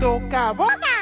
Toca boca.